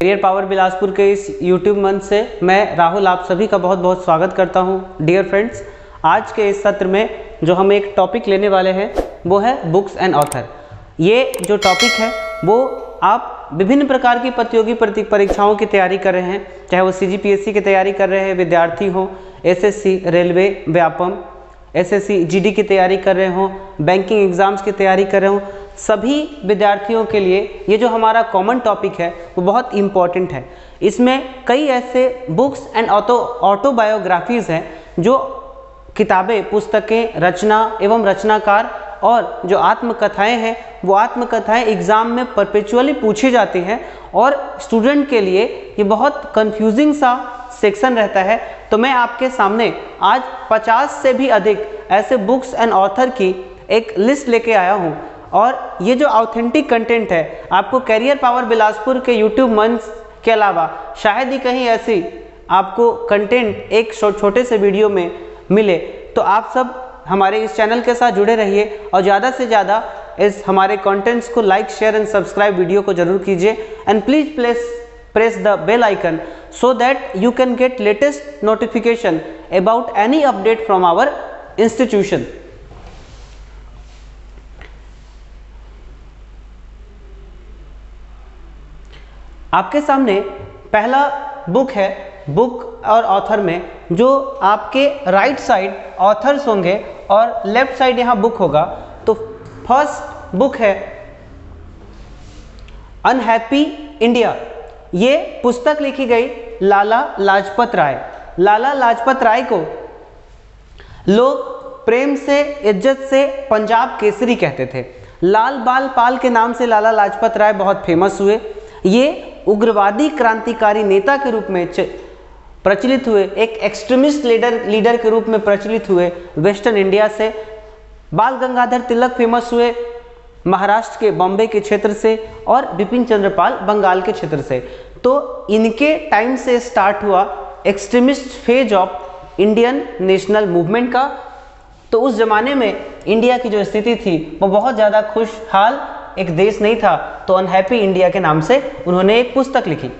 Career power Bilaspur के इस YouTube मंच से मैं राहुल, आप सभी का बहुत बहुत स्वागत करता हूँ। डियर फ्रेंड्स आज के इस सत्र में जो हम एक टॉपिक लेने वाले हैं, वो है बुक्स एंड ऑथर ये जो टॉपिक है, वो आप विभिन्न प्रकार की प्रतियोगी परीक्षाओं की तैयारी कर रहे हैं, चाहे वो सीजीपीएससी की तैयारी कर रहे हैं, विद्यार्थी हों SSC railway, Vyapam SSC GD की तैयारी कर रहे हों बैंकिंग एग्ज़ाम्स की तैयारी कर रहे हों सभी विद्यार्थियों के लिए ये जो हमारा कॉमन टॉपिक है, वो बहुत इंपॉर्टेंट है। इसमें कई ऐसे बुक्स एंड ऑटो ऑटोबायोग्राफीज़ हैं, जो किताबें, पुस्तकें, रचना एवं रचनाकार और जो आत्मकथाएँ हैं, वो आत्मकथाएँ एग्ज़ाम में परपेचुअली पूछी जाती हैं और स्टूडेंट के लिए ये बहुत कंफ्यूजिंग सा सेक्शन रहता है। तो मैं आपके सामने आज 50 से भी अधिक ऐसे बुक्स एंड ऑथर की एक लिस्ट लेके आया हूँ। और ये जो ऑथेंटिक कंटेंट है, आपको कैरियर पावर बिलासपुर के यूट्यूब मंच के अलावा शायद ही कहीं ऐसी आपको कंटेंट एक छोटे से वीडियो में मिले तो आप सब हमारे इस चैनल के साथ जुड़े रहिए और ज़्यादा से ज़्यादा इस हमारे कंटेंट्स को like share and subscribe video को ज़रूर कीजिए and please place press the bell icon so that you can get latest notification about any update from our institution. आपके सामने पहला बुक है बुक और ऑथर में, जो आपके राइट साइड ऑथर्स होंगे और लेफ़्ट साइड यहाँ बुक होगा। तो फ़र्स्ट बुक है अनहैप्पी इंडिया ये पुस्तक लिखी गई लाला लाजपत राय। लाला लाजपत राय को लोग प्रेम से, इज़्ज़त से पंजाब केसरी कहते थे। लाल बाल पाल के नाम से लाला लाजपत राय बहुत फ़ेमस हुए। ये उग्रवादी क्रांतिकारी नेता के रूप में प्रचलित हुए, एक एक्सट्रीमिस्ट लीडर लीडर के रूप में प्रचलित हुए वेस्टर्न इंडिया से। बाल गंगाधर तिलक फ़ेमस हुए महाराष्ट्र के, बॉम्बे के क्षेत्र से और बिपिन चंद्रपाल बंगाल के क्षेत्र से। तो इनके टाइम से स्टार्ट हुआ extremist phase of Indian national movement का। तो उस जमाने में इंडिया की जो स्थिति थी, वो बहुत ज़्यादा खुशहाल एक देश नहीं था तो अनहैप्पी इंडिया के नाम से उन्होंने एक पुस्तक लिखी।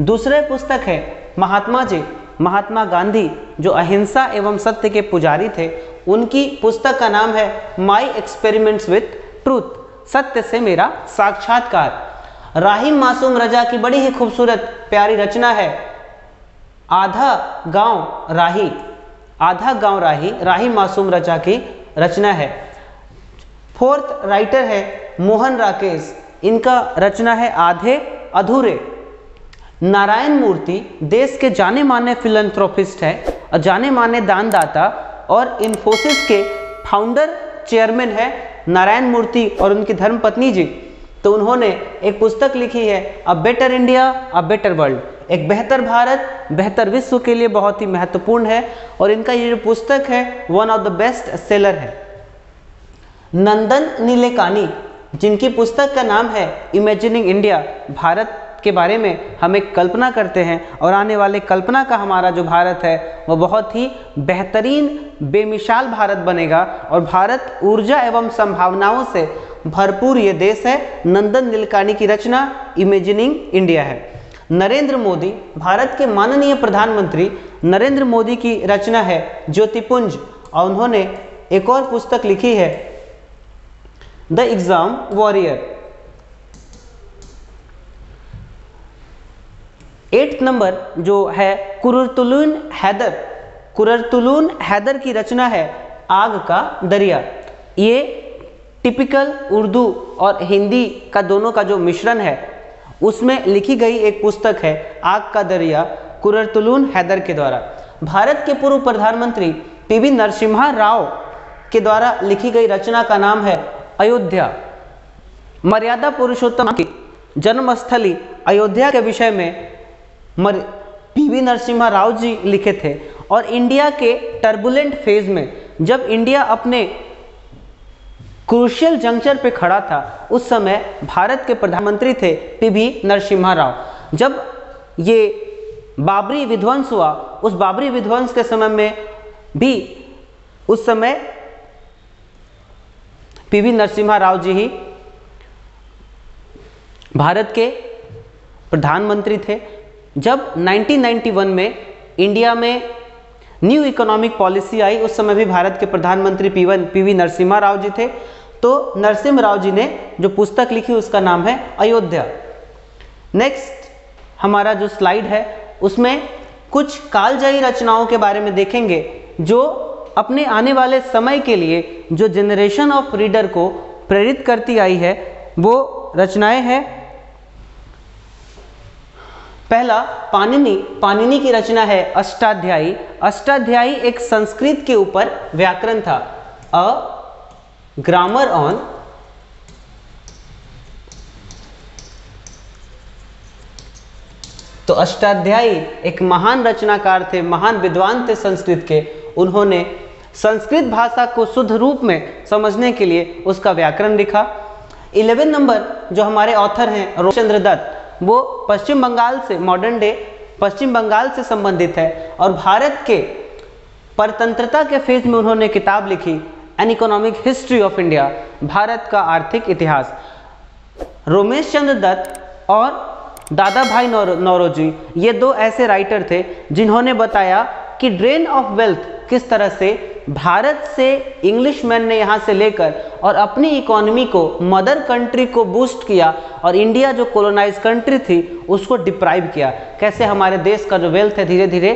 दूसरे पुस्तक है महात्मा जी, महात्मा गांधी, जो अहिंसा एवं सत्य के पुजारी थे। उनकी पुस्तक का नाम है माई एक्सपेरिमेंट्स विथ ट्रूथ सत्य से मेरा साक्षात्कार। राहिम मासूम रजा की बड़ी ही खूबसूरत, प्यारी रचना है। आधा गाँव राही, आधा गाँव राही राही मासूम रजा की रचना है। फोर्थ राइटर है मोहन राकेश, इनका रचना है आधे अधूरे। नारायण मूर्ति देश के जाने माने फिलंथ्रोपिस्ट है और जाने माने दानदाता और इन्फोसिस के फाउंडर चेयरमैन है नारायण मूर्ति और उनकी धर्म पत्नी जी। तो उन्होंने एक पुस्तक लिखी है a better India a better world एक बेहतर भारत, बेहतर विश्व के लिए बहुत ही महत्वपूर्ण है और इनका ये जो पुस्तक है one of the best seller है। नंदन नीलेकानी जिनकी पुस्तक का नाम है इमेजिनिंग इंडिया भारत के बारे में हम एक कल्पना करते हैं और आने वाले कल्पना का हमारा जो भारत है, वो बहुत ही बेहतरीन, बेमिसाल भारत बनेगा और भारत ऊर्जा एवं संभावनाओं से भरपूर ये देश है। नंदन नीलकानी की रचना इमेजिनिंग इंडिया है। नरेंद्र मोदी, भारत के माननीय प्रधानमंत्री नरेंद्र मोदी की रचना है ज्योतिपुंज और उन्होंने एक और पुस्तक लिखी है the exam warrior eighth number जो है कुरतुलून हैदर कुरतुलून हैदर की रचना है आग का दरिया. ये टिपिकल उर्दू और हिंदी का दोनों का जो मिश्रण है, उसमें लिखी गई एक पुस्तक है, आग का दरिया कुरतुलून हैदर के द्वारा. भारत के पूर्व प्रधानमंत्री पीवी नरसिम्हा राव के द्वारा लिखी गई रचना का नाम है अयोध्या। मर्यादा पुरुषोत्तम की जन्मस्थली अयोध्या के विषय में मर पीवी नरसिम्हा राव जी लिखे थे और इंडिया के टर्बुलेंट फ़ेज़ में जब इंडिया अपने क्रूशियल जंक्चर पे खड़ा था, उस समय भारत के प्रधानमंत्री थे पीवी नरसिम्हा राव जब ये बाबरी विध्वंस हुआ, उस बाबरी विध्वंस के समय में भी उस समय पीवी नरसिम्हा राव जी ही भारत के प्रधानमंत्री थे। जब 1991 में इंडिया में न्यू इकोनॉमिक पॉलिसी आई, उस समय भी भारत के प्रधानमंत्री पीवन, पीवी नरसिम्हा राव जी थे। तो नरसिम्हा राव जी ने जो पुस्तक लिखी, उसका नाम है अयोध्या। नेक्स्ट हमारा जो स्लाइड है, उसमें कुछ कालजयी रचनाओं के बारे में देखेंगे, जो अपने आने वाले समय के लिए जो जनरेशन ऑफ़ रीडर को प्रेरित करती आई है, वो रचनाएँ हैं। पहला पानिनी पानिनी की रचना है अष्टाध्यायी। अष्टाध्यायी एक संस्कृत के ऊपर व्याकरण था। अ ग्रामर ऑन तो अष्टाध्यायी एक महान रचनाकार थे, महान विद्वान थे संस्कृत के। उन्होंने संस्कृत भाषा को शुद्ध रूप में समझने के लिए उसका व्याकरण लिखा। इलेवन नंबर जो हमारे ऑथर हैं रोचंद्र दत्त, वो पश्चिम बंगाल से मॉडर्न डे पश्चिम बंगाल से संबंधित है और भारत के परतंत्रता के फ़ेज़ में उन्होंने किताब लिखी an economic history of India Bharat का आर्थिक इतिहास। रोमेश चंद्र दत्त और दादा भाई नौरोजी, ये दो ऐसे राइटर थे जिन्होंने बताया कि ड्रेन ऑफ़ वेल्थ किस तरह से भारत से इंग्लिश मैन ने यहाँ से लेकर और अपनी इकोनॉमी को मदर कंट्री को बूस्ट किया और इंडिया जो कोलोनाइज कंट्री थी, उसको डिप्राइव किया। कैसे हमारे देश का जो वेल्थ है धीरे धीरे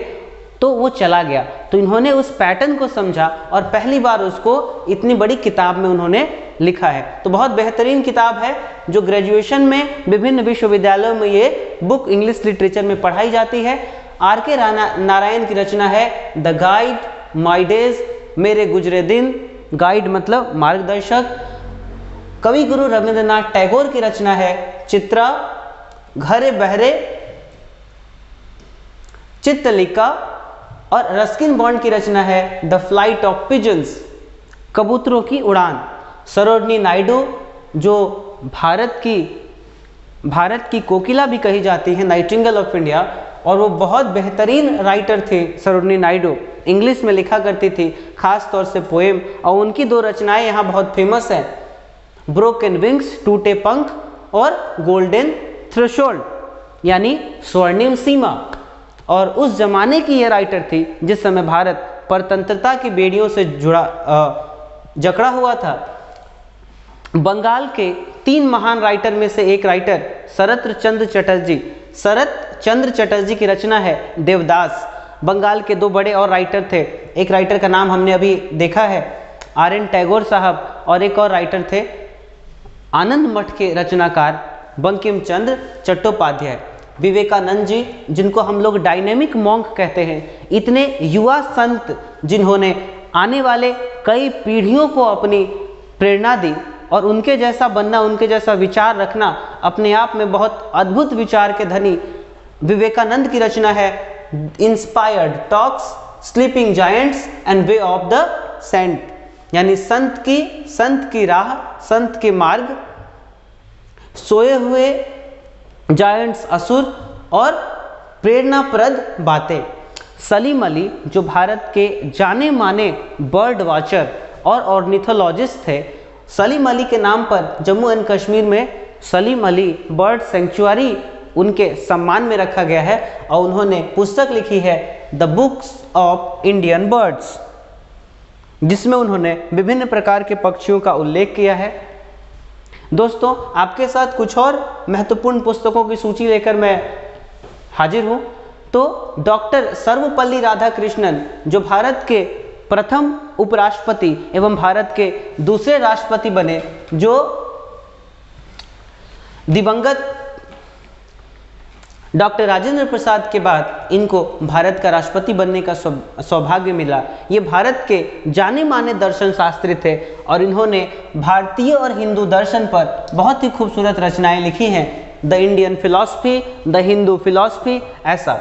तो वो चला गया। तो इन्होंने उस पैटर्न को समझा और पहली बार उसको इतनी बड़ी किताब में उन्होंने लिखा है। तो बहुत बेहतरीन किताब है, जो ग्रेजुएशन में विभिन्न विश्वविद्यालयों में ये बुक इंग्लिश लिटरेचर में पढ़ाई जाती है। आर के नारायण की रचना है द गाइड माई डेज़ मेरे गुजरे दिन गाइड मतलब मार्गदर्शक कवि गुरु रविंद्रनाथ टैगोर की रचना है चित्रा घरे बहरे चित्तलिका और रस्किन बॉन्ड की रचना है द फ़्लाइट ऑफ़ पिजन्स कबूतरों की उड़ान सरोजनी नायडू जो भारत की भारत की कोकिला भी कही जाती है नाइटिंगल ऑफ़ इंडिया और वो बहुत बेहतरीन राइटर थे, सरोजनी नायडू। इंग्लिश में लिखा करती थी, खास तौर से पोएम और उनकी दो रचनाएँ यहाँ बहुत फ़ेमस है। ब्रोकन विंग्स टूटे पंख और गोल्डन थ्रेशोल्ड यानी स्वर्णिम सीमा। और उस जमाने की ये राइटर थी, जिस समय भारत परतंत्रता की बेड़ियों से जुड़ा जकड़ा हुआ था। बंगाल के तीन महान राइटर में से एक राइटर शरत चंद्र चटर्जी। शरत चंद्र चटर्जी की रचना है देवदास। बंगाल के दो बड़े और राइटर थे। एक राइटर का नाम हमने अभी देखा है, आर एन टैगोर साहब, और एक और राइटर थे, आनंद मठ के रचनाकार बंकिम चंद्र चट्टोपाध्याय। विवेकानंद जी, जिनको हम लोग डायनेमिक मॉन्क कहते हैं, इतने युवा संत जिन्होंने आने वाले कई पीढ़ियों को अपनी प्रेरणा दी, और उनके जैसा बनना, उनके जैसा विचार रखना, अपने आप में बहुत अद्भुत विचार के धनी विवेकानंद की रचना है। Inspired talks sleeping giants and way of the saint यानी संत की संत की राह, संत के मार्ग। सोए हुए जायंट्स असुर और प्रेरणाप्रद बातें। सलीम अली, जो भारत के जाने माने बर्ड वॉचर और ऑर्निथोलॉजिस्ट थे, सलीम अली के नाम पर जम्मू एंड कश्मीर में सलीम अली बर्ड सेंचुरी उनके सम्मान में रखा गया है और उन्होंने पुस्तक लिखी है the books of Indian birds जिसमें उन्होंने विभिन्न प्रकार के पक्षियों का उल्लेख किया है। दोस्तों, आपके साथ कुछ और महत्वपूर्ण पुस्तकों की सूची लेकर मैं हाजिर हूँ। तो डॉक्टर सर्वपल्ली राधाकृष्णन, जो भारत के प्रथम उपराष्ट्रपति एवं भारत के दूसरे राष्ट्रपति बने, जो दिवंगत डॉक्टर राजेंद्र प्रसाद के बाद इनको भारत का राष्ट्रपति बनने का सौभाग्य मिला। ये भारत के जाने माने दर्शन शास्त्री थे और इन्होंने भारतीय और हिंदू दर्शन पर बहुत ही खूबसूरत रचनाएँ लिखी हैं। The Indian philosophy, the Hindu philosophy, ऐसा।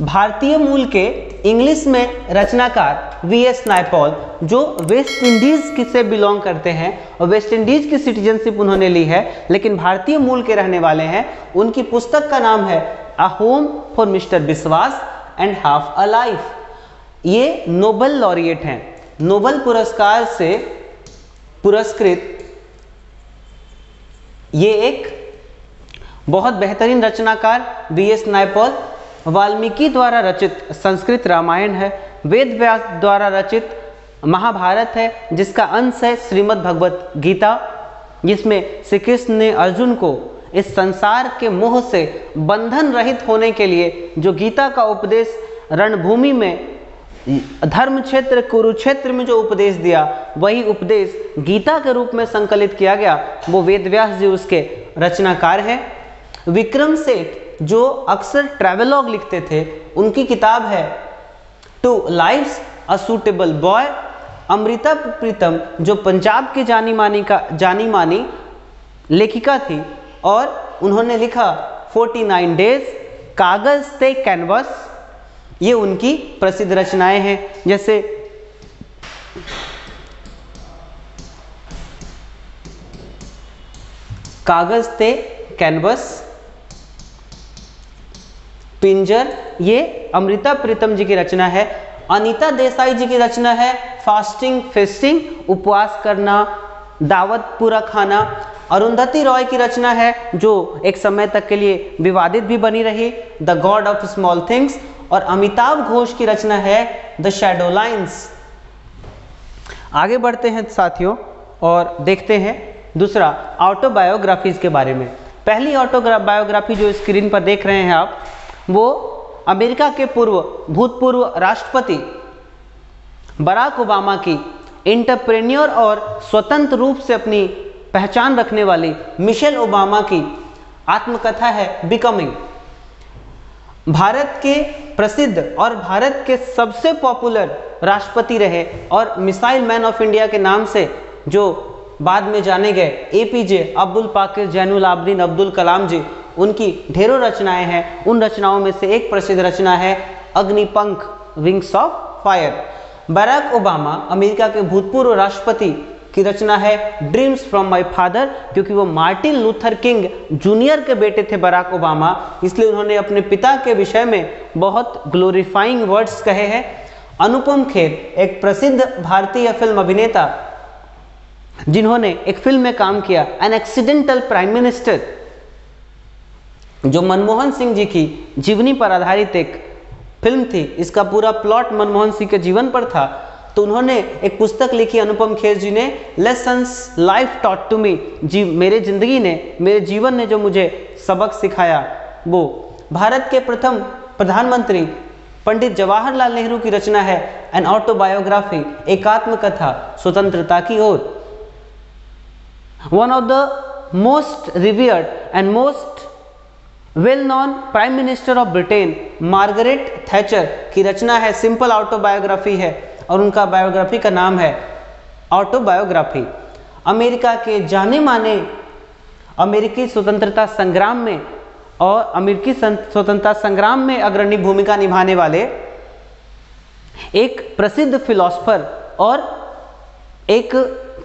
भारतीय मूल के इंग्लिश में रचनाकार वी एस नायपॉल जो वेस्ट इंडीज से बिलोंग करते हैं, और वेस्ट इंडीज की सिटीजनशिप उन्होंने ली है, लेकिन भारतीय मूल के रहने वाले हैं, उनकी पुस्तक का नाम है a home for mister Biswas and half a life ये नोबल लॉरिएट हैं। नोबल पुरस्कार से पुरस्कृत ये एक बहुत बेहतरीन रचनाकार बी एस नायपॉल वाल्मीकि द्वारा रचित संस्कृत रामायण है, वेद व्यास द्वारा रचित महाभारत है, जिसका अंश है श्रीमद् भगवत गीता, जिसमें श्री कृष्ण ने अर्जुन को इस संसार के मोह से बंधन रहित होने के लिए जो गीता का उपदेश रणभूमि में, धर्म क्षेत्र, कुरुक्षेत्र में जो उपदेश दिया, वही उपदेश गीता के रूप में संकलित किया गया, वो वेद व्यास जी उसके रचनाकार हैं। विक्रम सेठ जो अक्सर ट्रैवलॉग लिखते थे, उनकी किताब है two life a suitable boy Amrita Pritam, जो पंजाब की जानी मानी का, जानी मानी लेखिका थी, और उन्होंने लिखा 49 डेज़ कागज़ से कैनवस ये उनकी प्रसिद्ध रचनाएँ हैं, जैसे, कागज़ थे कैनवस पिंजर, ये अमृता प्रीतम जी की रचना है। अनीता देसाई जी की रचना है। फास्टिंग, फेस्टिंग, उपवास करना, दावत पूरा खाना। अरुंधति रॉय की रचना है, जो एक समय तक के लिए विवादित भी बनी रही the god of small things और अमिताभ घोष की रचना है द शेडो लाइन्स आगे बढ़ते हैं साथियों, और देखते हैं दूसरा ऑटोबायोग्राफीज के बारे में। पहली ऑटोबायोग्राफी जो स्क्रीन पर देख रहे हैं आप वो अमेरिका के पूर्व भूतपूर्व राष्ट्रपति बराक ओबामा की इंटरप्रेन्योर और स्वतंत्र रूप से अपनी पहचान रखने वाली मिशेल ओबामा की आत्मकथा है बिकमिंग। भारत के प्रसिद्ध और भारत के सबसे पॉपुलर राष्ट्रपति रहे और मिसाइल मैन ऑफ़ इंडिया के नाम से जो बाद में जाने गए। एपीजे अब्दुल पाकिर, जैनुल अब्दुल कलाम जी, उनकी ढेरों रचनाएँ हैं। उन रचनाओं में से एक प्रसिद्ध रचना है, Agnipankh wings of fire Barack Obama, America के भूतपूर्व राष्ट्रपति की रचना है ड्रीम्स फ्रॉम माय फादर क्योंकि वो मार्टिन लूथर किंग जूनियर के बेटे थे बराक ओबामा। इसलिए उन्होंने अपने पिता के विषय में बहुत ग्लोरीफाइंग वर्ड्स कहे हैं। अनुपम खेर, एक प्रसिद्ध भारतीय फ़िल्म अभिनेता जिन्होंने एक फ़िल्म में काम किया एन एक्सीडेंटल प्राइम मिनिस्टर जो मनमोहन सिंह जी की जीवनी पर आधारित एक फ़िल्म थी, इसका पूरा प्लॉट मनमोहन सिंह के जीवन पर था तो उन्होंने एक पुस्तक लिखी, अनुपम खेर जी ने lessons life taught to me जी, मेरे ज़िंदगी ने, मेरे जीवन ने जो मुझे सबक सिखाया, वो भारत के प्रथम प्रधानमंत्री पंडित जवाहरलाल नेहरू की रचना है एन ऑटोबायोग्राफी एकात्म कथा, स्वतंत्रता की ओर। One of the most revered and most well known prime minister of Britain Margaret Thatcher की रचना है सिंपल ऑटोबायोग्राफी है, और उनका बायोग्राफी का नाम है ऑटोबायोग्राफी अमेरिका के जाने माने अमेरिकी स्वतंत्रता संग्राम में और अमेरिकी स्वतंत्रता संग्राम में अग्रणी भूमिका निभाने वाले एक प्रसिद्ध फिलोसफर और एक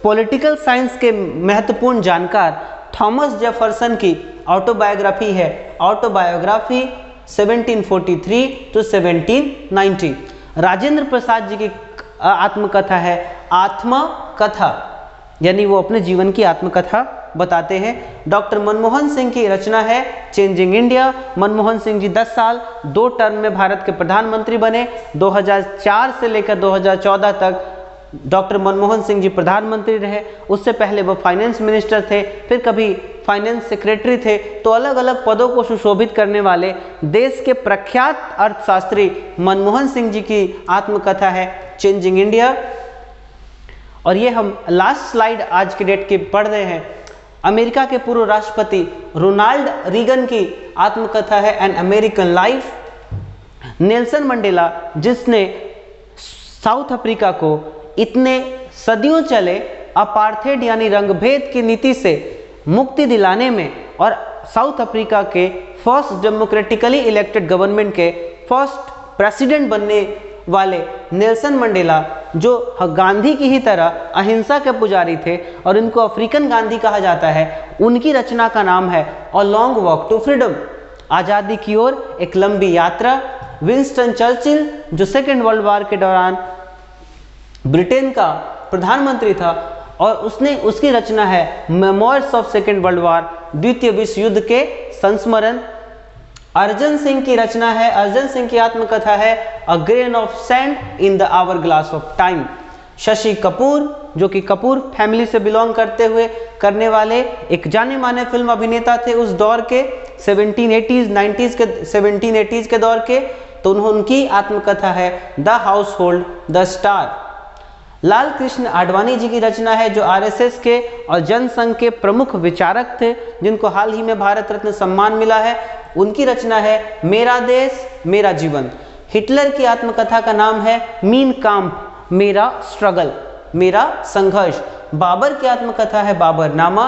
पॉलिटिकल साइंस के महत्वपूर्ण जानकार थॉमस जेफरसन की ऑटोबायोग्राफी है। ऑटोबायोग्राफी 1743 टू 1790 राजेंद्र प्रसाद जी की आत्मकथा है। आत्मकथा, यानी वो अपने जीवन की आत्मकथा बताते हैं। डॉक्टर मनमोहन सिंह की रचना है चेंजिंग इंडिया मनमोहन सिंह जी 10 साल, दो टर्म में भारत के प्रधानमंत्री बने। 2004 से लेकर 2014 तक डॉक्टर मनमोहन सिंह जी प्रधानमंत्री रहे, उससे पहले वो फाइनेंस मिनिस्टर थे, फिर कभी फाइनेंस सेक्रेटरी थे तो अलग अलग पदों को सुशोभित करने वाले देश के प्रख्यात अर्थशास्त्री मनमोहन सिंह जी की आत्मकथा है चेंजिंग इंडिया और ये हम लास्ट स्लाइड आज के डेट की पढ़ रहे हैं। अमेरिका के पूर्व राष्ट्रपति रोनाल्ड रीगन की आत्मकथा है an American life Nelson Mandela, जिसने साउथ अफ्रीका को इतने सदियों चले अपार्थेड यानी रंगभेद की नीति से मुक्ति दिलाने में और साउथ अफ्रीका के फ़र्स्ट डेमोक्रेटिकली इलेक्टेड गवर्नमेंट के फ़र्स्ट प्रेसिडेंट बनने वाले नेल्सन मंडेला, जो गांधी की ही तरह अहिंसा के पुजारी थे और इनको अफ्रीकन गांधी कहा जाता है, उनकी रचना का नाम है a long walk to freedom आज़ादी की ओर एक लंबी यात्रा, विंस्टन चर्चिल, जो सेकेंड वर्ल्ड वार के दौरान ब्रिटेन का प्रधानमंत्री था और उसने उसकी रचना है memoirs of second world war, द्वितीय विश्व युद्ध के संस्मरण। अर्जन सिंह की रचना है, अर्जन सिंह की आत्मकथा है a grain of sand in the hourglass of time Shashi Kapoor, जो कि कपूर फैमिली से बिलोंग करते हुए करने वाले एक जाने माने फ़िल्म अभिनेता थे उस दौर के 1780s 90s के 1780s के दौर के तो उनकी आत्मकथा है the household the star Lal Krishna Advani ji की रचना है, जो आरएसएस के और जनसंघ के प्रमुख विचारक थे, जिनको हाल ही में भारत रत्न सम्मान मिला है, उनकी रचना है, मेरा देश, मेरा जीवन। हिटलर की आत्मकथा का नाम है, मीन काम्प मेरा स्ट्रगल, मेरा संघर्ष। बाबर की आत्मकथा है बाबर नामा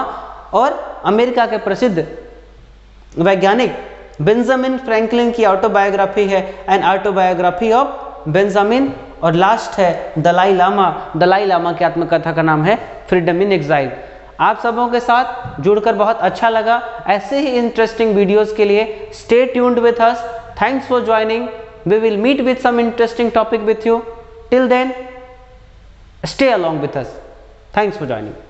और अमेरिका के प्रसिद्ध वैज्ञानिक बेंजामिन फ्रैंकलिन की ऑटोबायोग्राफी है एन ऑटोबायोग्राफी ऑफ़ बेंजामिन और लास्ट है दलाई लामा। दलाई लामा की आत्मकथा का नाम है फ्रीडम इन एग्जाइल आप सबों के साथ जुड़कर बहुत अच्छा लगा। ऐसे ही इंटरेस्टिंग वीडियोस के लिए stay tuned with us thanks for joining we will meet with some interesting topic with you till then stay along with us thanks for joining